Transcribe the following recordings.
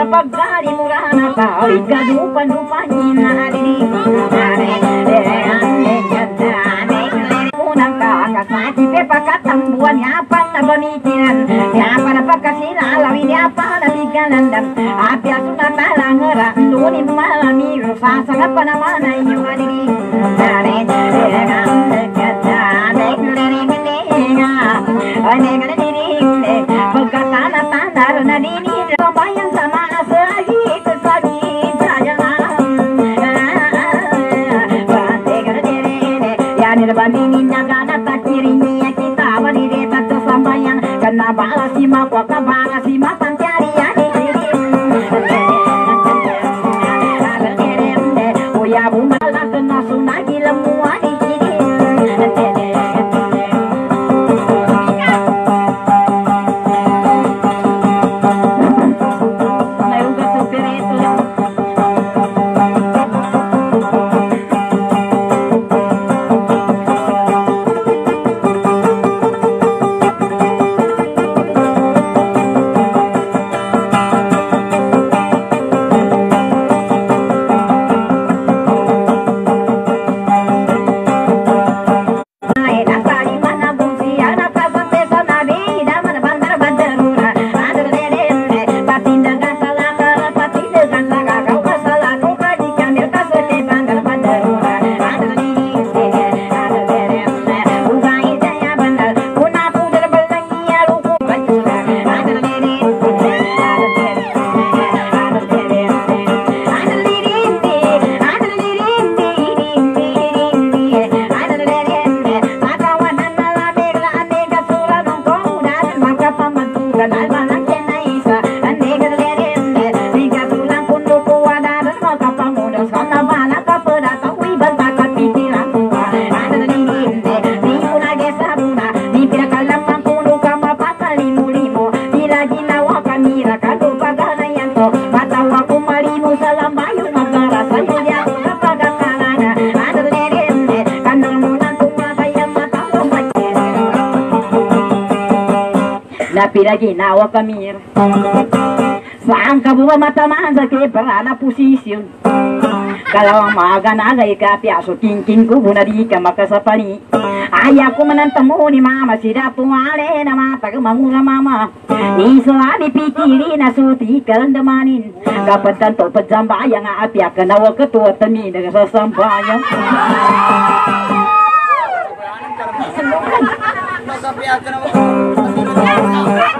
Sa pagkali mura na tao Ikadupan lupahin na diri Unang kakakati pe pakatambuan Yapang na pamikiran Yapa na pagkasilalawi Yapa na bigalandam Api aso na talangara Lunin malamiro Sasangat pa naman ay iyong adiri Dare Pagkatana-tanar Yani bandini nagana takirinya kita berdiri tak sambayan Kena balas si matamaan sa kebra na posisyon Kalawang maga na gay ka piaso king-king ko na di ka makasapani Aya ko ni mama sida tuwale na mata mangula mama. Ni selabi pikiri na suti kalendamanin Kapag tanto padzambaya nga apya ka nawa ketua temi dengan sasambaya Agan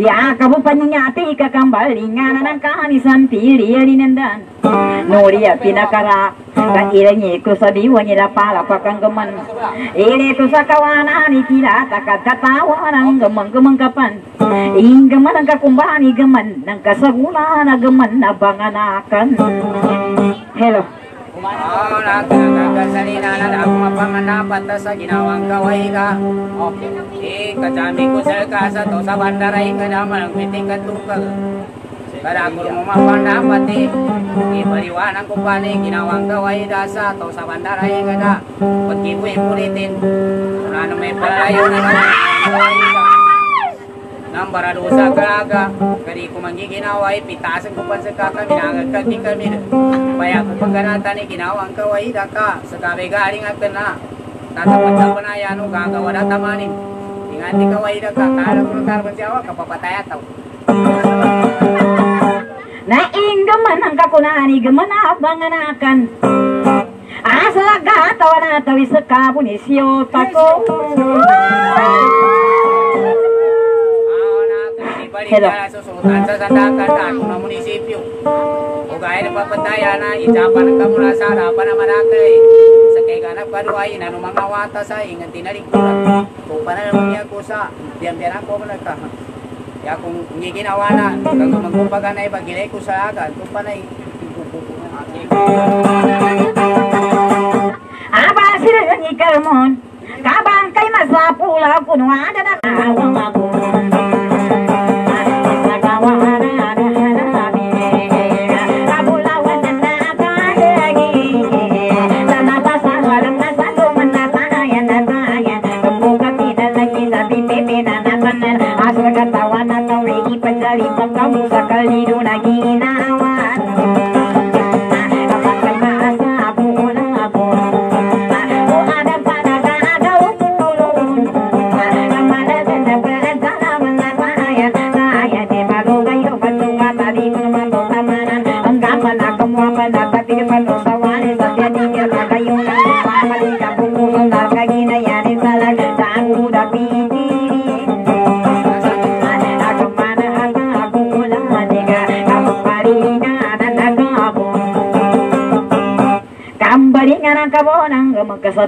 Ya kamu panyati ka kambalingan ng kanisan pili alinandan. Nori at pinakara ka sa diwa nila para pakanggaman. Ili ko sa kawanan ikilata ka katawa ng gamang-gamang kapan. Inggaman ang kakumbani gaman ng kasaguna na gaman na banganakan. Hello. Na ako mapanganapat na sa ginawang kaway ka. Eh, kajami ko sa kasa to sa bandaray ka naman ang piting katukal. Kada ako mo mapanapat eh. Ipaliwanan ko pa ni ginawang kaway da sa to sa bandaray ka da. Pagkipuin-pulitin. Wala na may palayo na ka. Nang baradusa kalaga, kadi ko manggiginawa ay pitasan ko pan sa kaka, minangag kami kami. Kaya ko pagganata ni ginawang kaway da ka, sa gabi galing at na. Tatapat sa panaya no, gagawa na tamanin. Ingat ni kaway da ka, kala ko ng karban siya, kapapatay ataw. Nainggaman ang kakunani gaman na banganakan. Asa gatawa na tawi sa kabunisyo tako. Ah, na, kasi balik Hello. Ya kung hindi ginawa na, kung magkumbaga na iba, ginay ko sa pa na Aba sila yung ikarmon. Kabang kay masapula kuno ada na.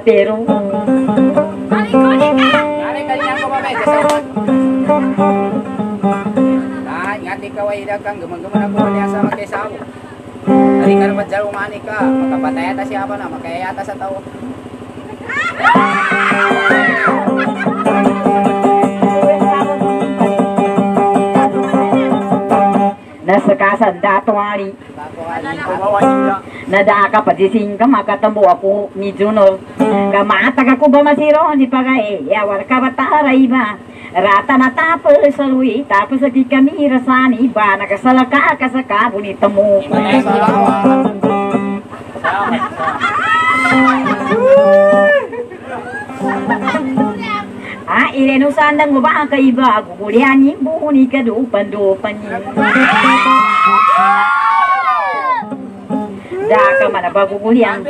Magkasapiro. Nari kanina ko mamay, kasawad. Ingati ka way kang gumang-gumang ako niya sa magkaisawo. Nari ka naman dyan umani ka, makapatay ata siya pa na, makaya ata sa tao. Nasa kasanda tuwari. Nadaka pa dising ka makatambo ako ni Juno. Kamatag ako ba masiro ni pagay. Yawar ka bataray ba? Rata na tapos sa luwi, tapos sa di kami rasani ba? Nakasalaka ka sa kabo ni tamo. Ah, irenusan ng ba ka iba? Gugulian ni buni ka dupan-dupan niya. Daka man ba gugulian?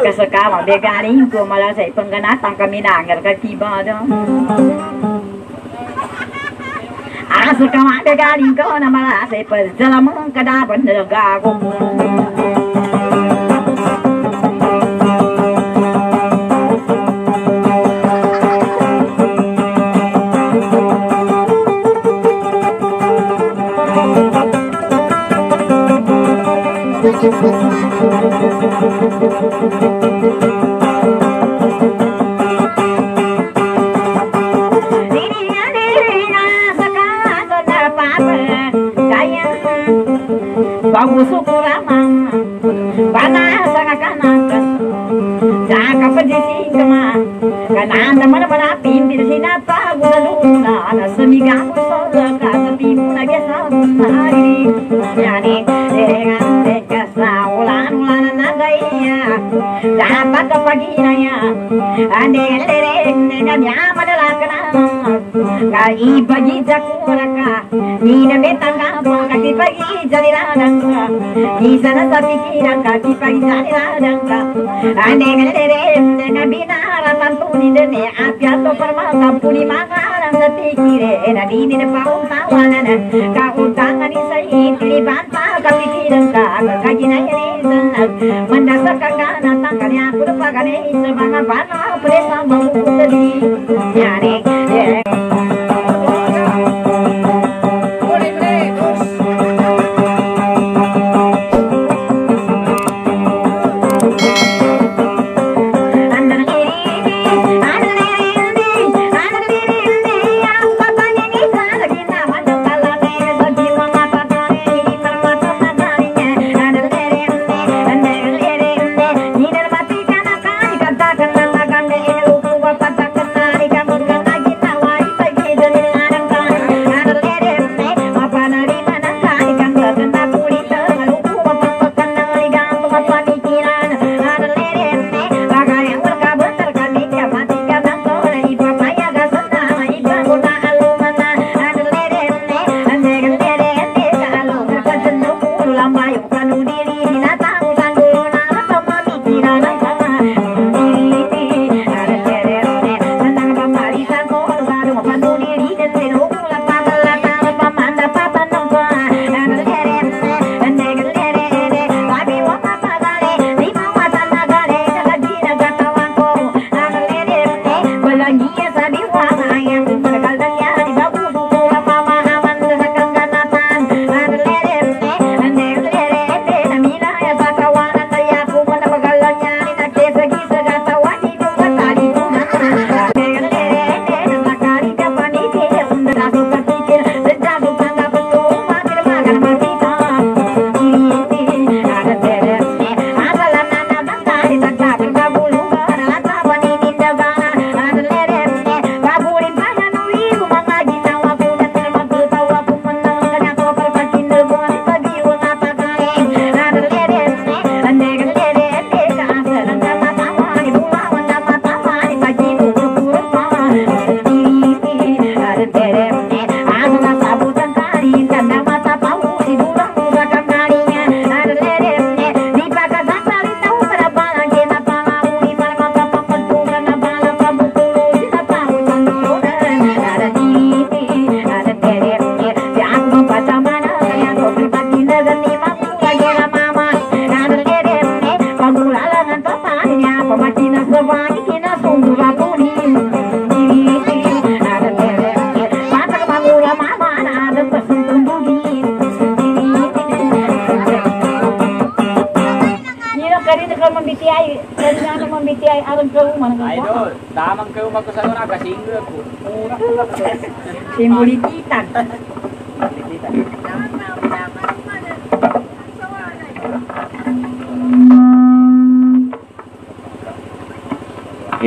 Kasakama begaling ko malasay pangganatang kami nangar katiba daw. Asa ka man begaling ko na malasay pagdalamang kadaban na gago. Miga ko sa Kasabi mo na gasa Hari Yani Dapat kapaginaya Ande lereng Nanya madala ka na Kaibagi jakuraka. Nina betanga Kaki pagi jaliradanga Isa na sa pikiran Kaki pagi jaliradanga Ande lereng Nabinara Tantuni dene. Apya to permata Puni mangara sa tikire na di ni na pautawanan kautangan ni sa itiliban pa kapikiran ka kaginayani sanag mandasa kagana tangkanya kurpagane sa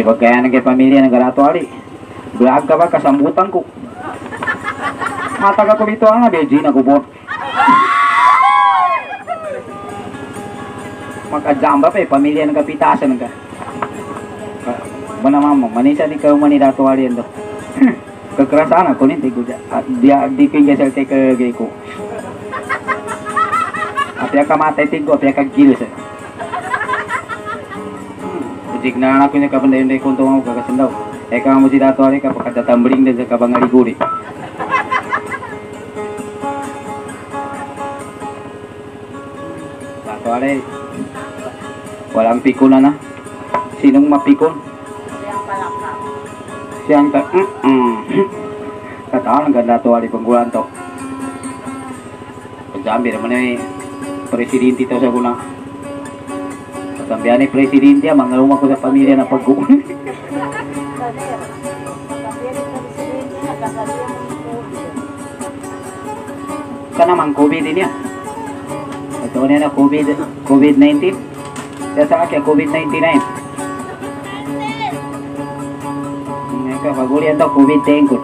Ibagayan ng pamilya ng garato ali. Bulag ka ba kasambutan ko? Mataga ko dito ang beji na kubot. Magkajamba pa eh, pamilya ng kapitasan ka. Ba naman mo, manisa di ka umani dato ali yan do. Kekerasan ako nin tigo dia di pinggir sel ke gay ko. Apya ka matay tigo, apya ka gil sa. Jik na anak punya kapan dari kuntu mau kagak sendau. Eh kamu mesti dato hari kapag kada tambling dan sa kabang aliguri. Dato hari walang pikon na. Sinong mapikon? Siyang ta mm -mm. Kataon ang ganda to hari panggulan to. Pagsambi naman eh presidente to sa guna. Sambihan ni presidente mga rumah ko sa pamilya na pag Kanamang COVID din yan. Ito na na COVID, COVID-19. Kaya sa akin, COVID-99. Ngayon ka, pagulian daw, COVID-10 ko.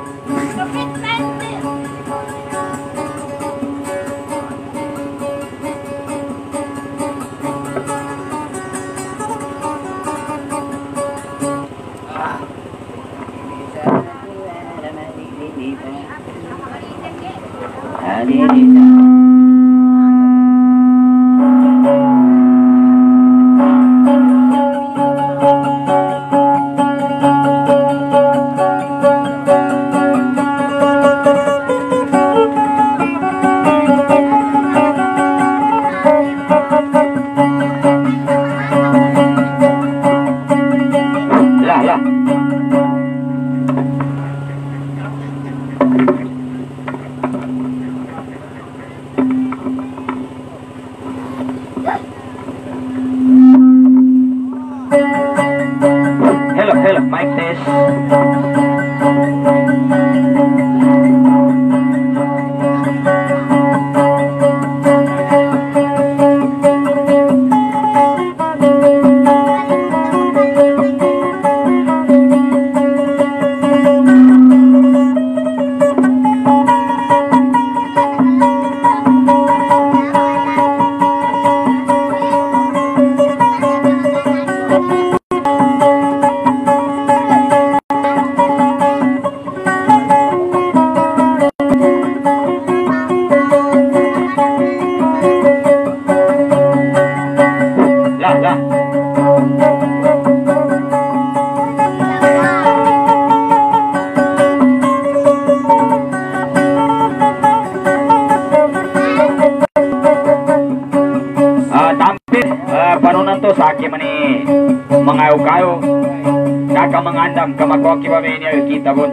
Pa niya kita pun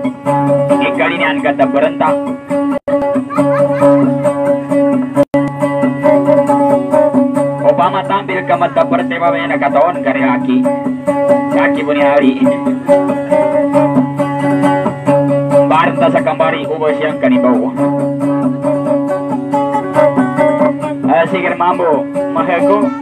Ikali ni ang ganda berenta. Obama tampil ka mata berte pa niya nagkataon kari aki Aki pun ni hari Barta sa kambari ubos yang kanibaw Ah, sige mambo mahal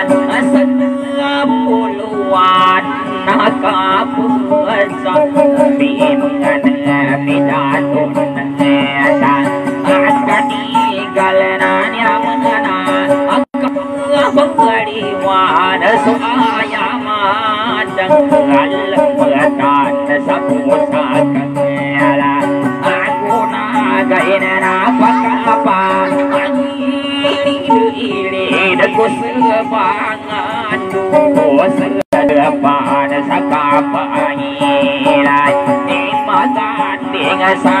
ผู้เสือบางอันดูผู้เสือเดือบานสกาปายลายนิมาตาเดงสา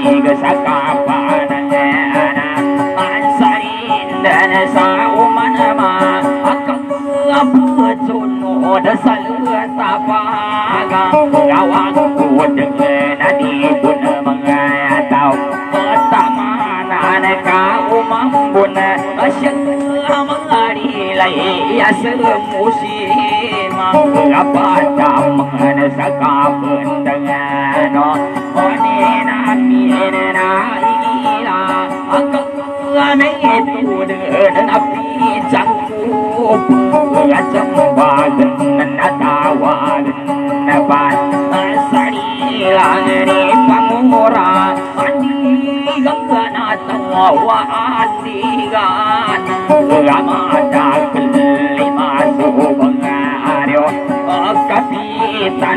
rilay asamusima kapatam mga sa kapundangano one na mine na ila akakanay tudun na pichang Kasambagan na natawag na ba Sarilang ni pangura Andigang ka na tawa Andigan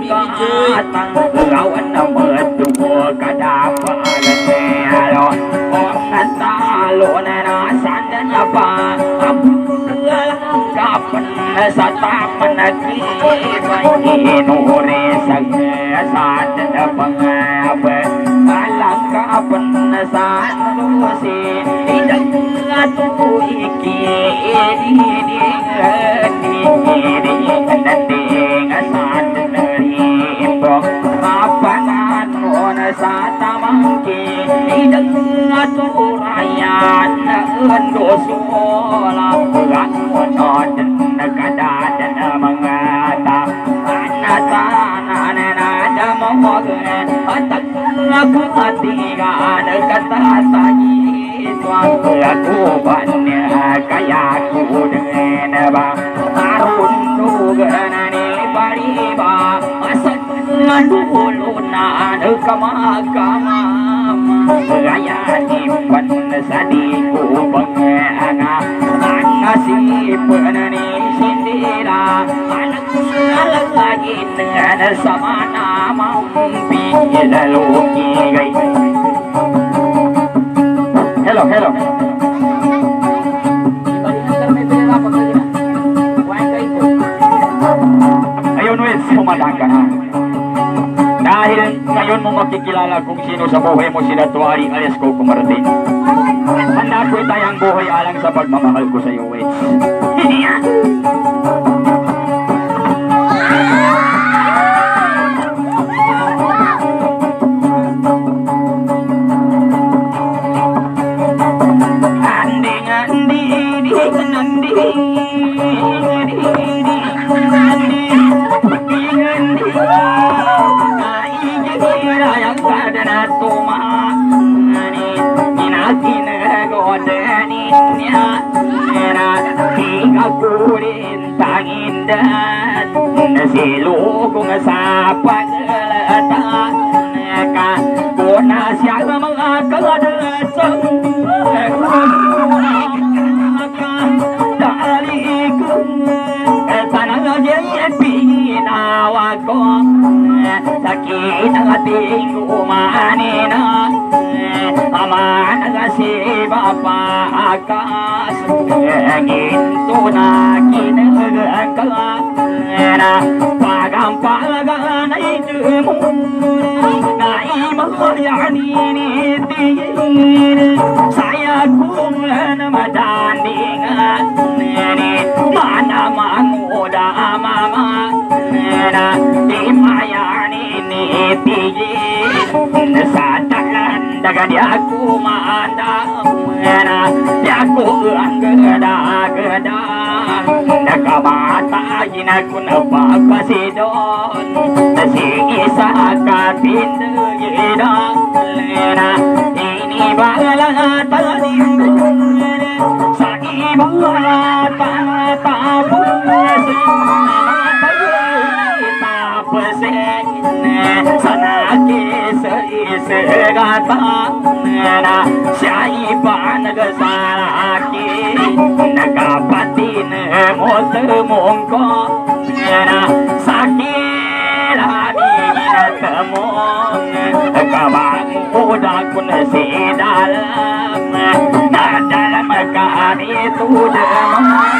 kukatang lawan nama dua kadapan alo ongan talo na nasan dan apa kapan sa taman nagkibay sa sa pangaba alang kapan sa lusi idang atu iki di di di tu ra ya na ơn số la gan mo no den na da den ma nga ta ta na na na da mo mo ge ta na ku ta ti ga na ka ta ta yi twa la ku ban ne ka ya ku ba arun nu ge na ni ba ri ba rayanipan sa di ko panganga Ang nasipan ni sindira Anak sulalagin na sama na mampilaloki Hello, hello Ayun, Wiz, pumadang ka na. Ngayon mo makikilala kung sino sa buhay mo sila tuwari alias ko kumarating. Handa ko tayang buhay alang sa pagmamahal ko sa iyo, wes. tagatiko umanina Aman kasi papakas Ginto na kinagaan ka Na pagampalagan ay dumura Na imahayanin itigil Sayag kong namadandingan Mana manguda mama Di maya daga di aku mandang Di aku ang Nakamata aku napagpasidon Si isa kapindagidang Lena Ini गाना शाही पानग सारा की नगा पतिन मोत मोंको मेरा साकी रानी नत मोंग कबांग उड़ा कुन से डालम डालम कहानी तू डरम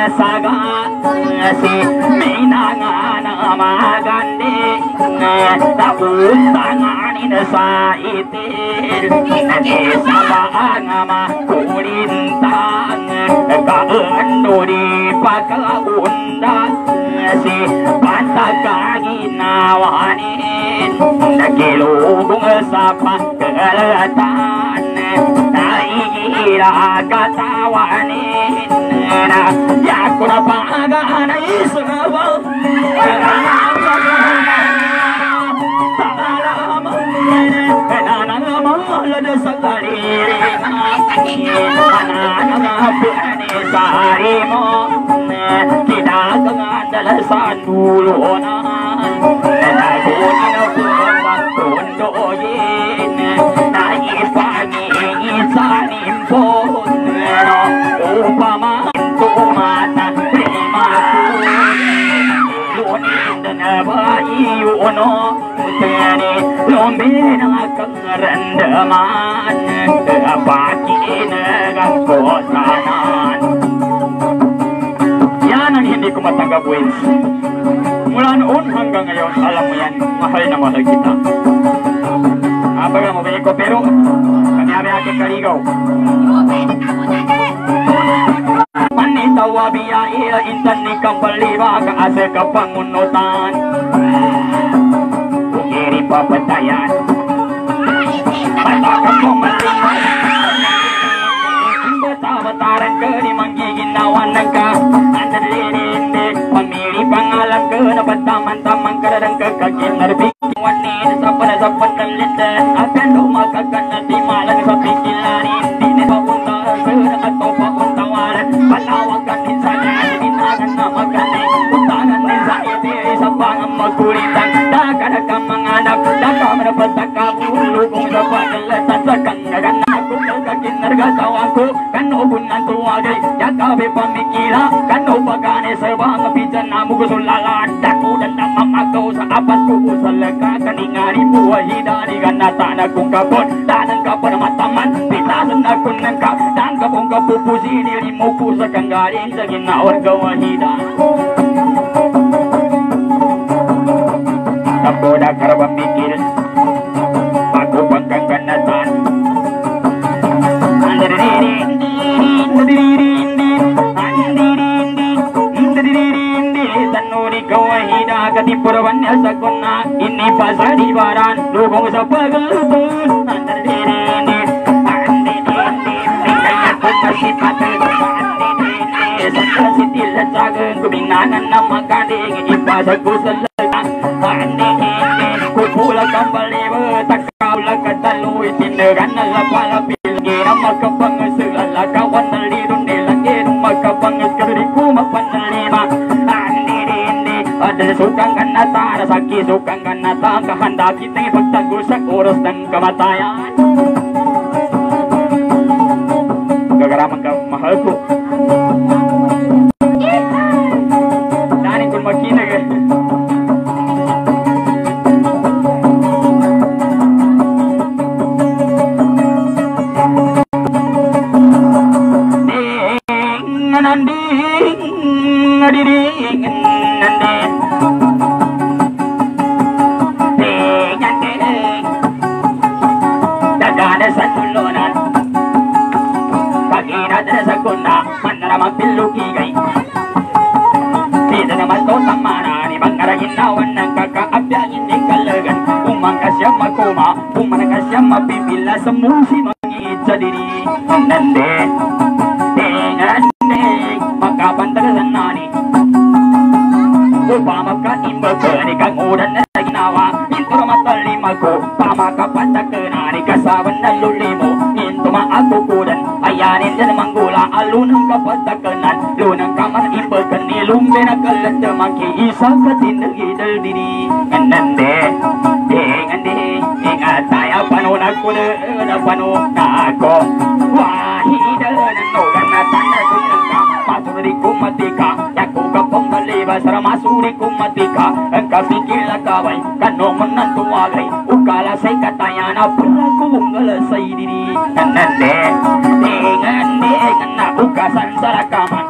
na saga Si Minanga na magandi Tapunta nga ni anin sa itil Di sabaan ama kulintang Kaendo di pagkaundan Si pantagaginawanin Nagilugong sa pagkalatan Naihira katawanin Yaku na panganay sa Upama Uno Tani Lombina kang randaman Pakin ang kosanan Yan ang hindi ko matanggap, Wins. Mula noon hanggang ngayon, alam mo yan, mahal na mahal kita. Abaga mo ko, pero kami abi aking kaligaw. Manitawa biya iya intan ni kambaliwa ka asa Patakan mo malimay. Bata-bataran ka ni manggiginawan ng ka Andalirindi Pamili pangalan ka na pataman-tamang kararang ka Kaginarbik Wanin sa panasapan ng linda Akan lumakagan na di malang bunan tuwagay Yakabe pamikila Kano pagane mga pijan na mo gusto lalada ko Dan na mamagaw sa apat ko sa laka Kaningari buhay hidari ganata na kung kapon Danan ka pa na mataman Pitasan na kung nang ka ಪುರವನ್ನೇ ಸಗುನ್ನ ಇನ್ನಿ ಪಸಡಿ ಬಾರಾನ್ ಲೋಕೋ ಸಪ್ಪಗಲ್ ತೂನ್ ಅಂದರೇನೆ ಅಂದೆ ದೇನೆ ಪಸಿ ಪತ ಅಂದೆ ಸಕಲ ಸಿದ್ದಿಲ್ಲ ಸಾಗ ಗುಬಿನ ನನ್ನ ಮಕಾದೆ ಇಪ್ಪಾದ ಕುಸಲ್ಲ ಅಂದೆ ಕುಪೂಲ ಕಂಬಳೆವ ತಕ್ಕಾವಲ ಕತ್ತಲು ತಿನ್ನ ಗನ್ನಲ್ಲ ಪಾಲ ಪಿಲ್ಗೆ ನಮ್ಮ ಕಪ್ಪಂಗ ಸುಗಲ್ಲ ಕವ sukang kanata ada sakit sukang kanata kehendak kita pagtagul sa oras ng kamatayan manggula Alunang kapatakanan Lunang kaman imbagan Nilumbe na kalanda Makiisa ka tinagidal dini Tingande Ingat tayo panunan ko na panunan say katayana Pula ko ungala say diri Nande Tingande Kana ukasan sa rakaman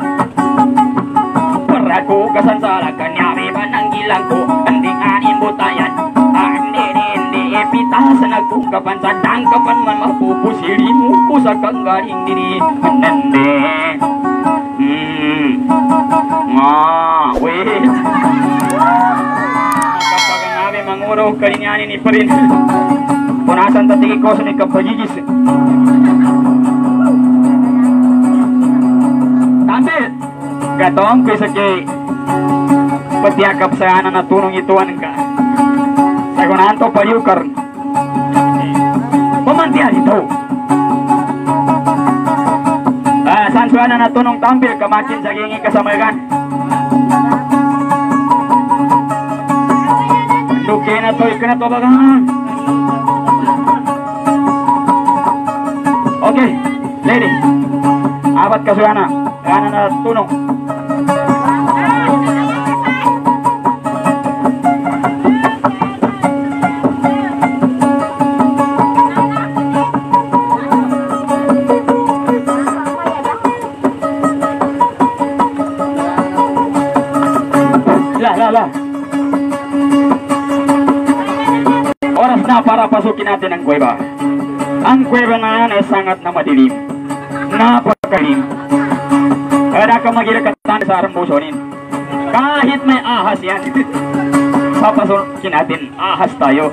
Peraku ukasan sa rakan Nyami ba ng ilang ko Anding anin butayan Andi andi Maritasan akong kapansadang kapan man mapupusirimu ko sa kanggaling diri. Nande Hmm Nga Wait Kapag ang aming manguro kalinyanin ni pa rin Punasan tatigi ko sa may kapagigis Tampil Gatong ko sa kay Patiakap sa ana na tunong ituan ka Sa kunahan to paliukar Pamantihan ito na tunong tampil kamakin sa gingi kasamagan Duke na to, ikana to bagangan Okay, lady. Abat ka suana Ana na tunong pasukin natin ang kuweba. Ang kuweba na yan ay sangat na madilim. Napakadilim. Kaya ka magilakatan sa arang busonin. Kahit may ahas yan. Papasukin natin, ahas tayo.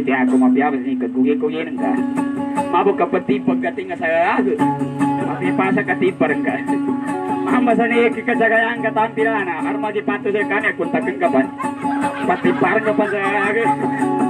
Mamaliti ako mapiyabas ni kagugi-gugi ng ka. Mabog kapati pagkating sa gago. Mapipasa katipar ka. Mama sa niya kikasagayan ka tampilana. Arma di pato sa kanya kung takang ka ba. Patipar ka pa sa.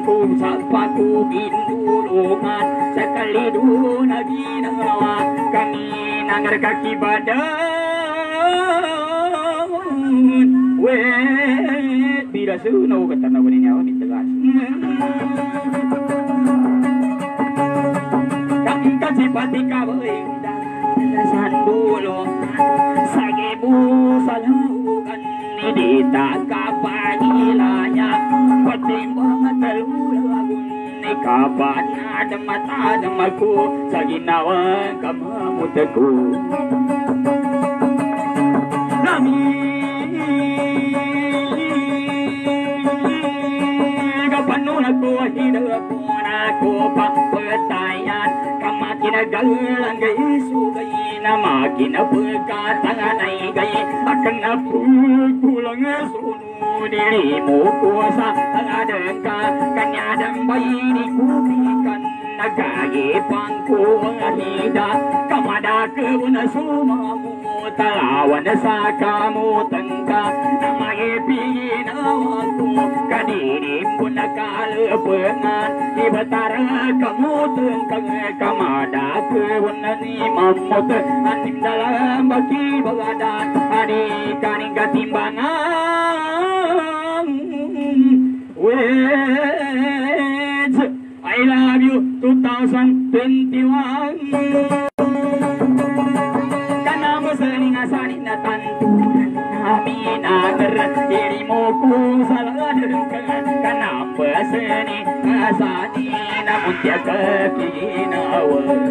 ku sapa ku bindulungan sekali dulu nabi nawa kami nangar badan we bila suno kata nawa ni nyawa tegas kami kasih pati kawai sandulungan sagebu salukan ni dita kapagilanya ni kapan ada mata ada maku sa ginawa kamamutaku Nami Kapanon ako hidup na மாக்கின கல்லங்கை சுகையின மாக்கின புல்கா தகனைகை அக்கண்ண புல் குலங்க சுனூரி மூக்கோசா தகடங்கா கன்யாடம் பயிரி கூபி கண்ணகாயே பாங்கோவீதா கமடாக்கு உன சோமாமூ தலாவன சாக்காமோ தங்கா நம Sa I love you. 2021 Kana mo sering asanin na tanturan Namin agar Iri mo ko sa ladengkan Kana peseni asani Namun tiada kinawan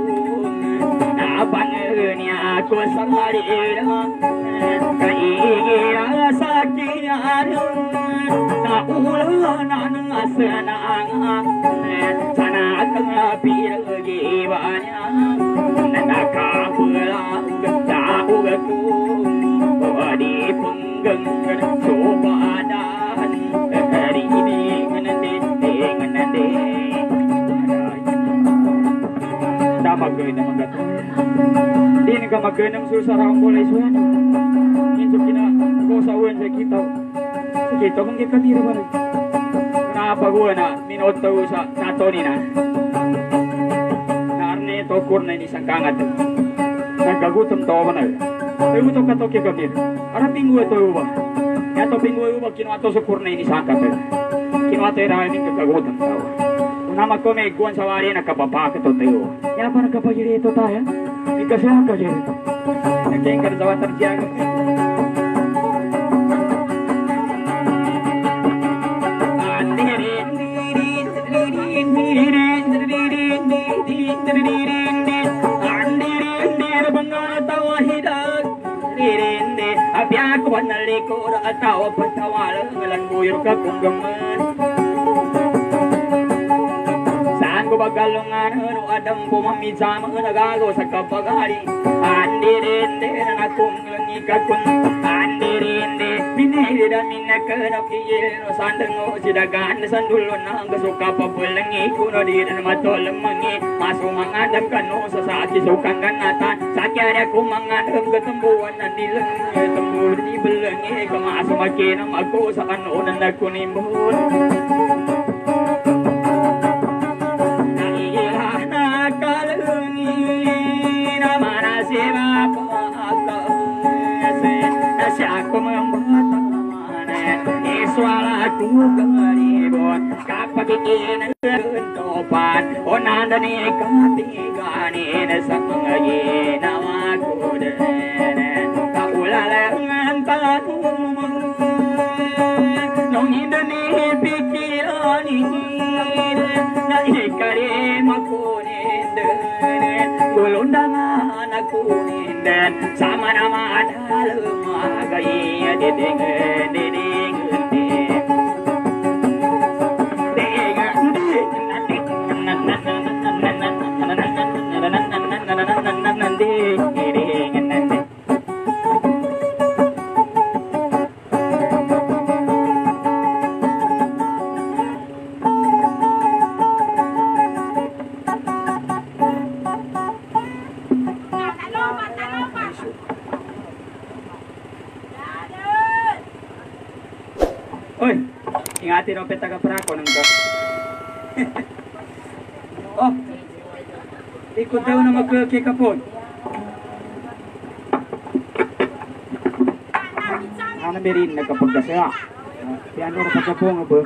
tua samari ra ta ira sakiyar ta ula nan asana sana kana pira jivanya na ka pula ta uga ku wadi punggang sobadan hari ini ngenende ngenende Dapat gue, dapat gue. Di ka magawin ng susara ang kulay suwan. Kinso kina ko sa uwan sa kita. Sa kita kung ba rin. Nakapagawa na minuto sa nato ni na. Narne to kur na isang kangat. Nagkagutom to ako na. Tayo mo to katoke kabir. Ara pinggu to uba. Ya to pinggu uba kino ato syukur na ini sangka to. Kino ato ira ini kagagotan tao. Unama ko may guwan sa wari na kapapaka to tayo. Ya pa ito tayo. Dyan ito. Nagkengkar sa watar siya. Abyak wanalikor at tawa patawalang ngalan buyur ka kung bagalungan adam bumamisama nagago sa kapagari Andirinde na akong langi kakun. Andirinde minahira minakana kiyel no sandang o sidagan sandulo na ang kasuka papulangi kuno di na matolang mangi Maso mga dagkano sa saki sukang ganatan. Sa kyara ko mga nagkatambuan na nilang tambur di belangi Kamaso makinam ako sa kanoon na nagkunimon Kapag ikinagin topan O nandani katiganin sa mga ginawa ko din Kaulalangan tanong Nung hindi pikilanin Na ikari makunin din Gulundangan akunin na magkikapon. Ano merin nagkapagdasya? Kaya ano na pagkapong ba?